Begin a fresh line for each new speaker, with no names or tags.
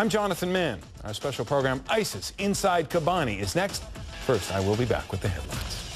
I'm Jonathan Mann. Our special program, ISIS Inside Kobani, is next. First, I will be back with the headlines.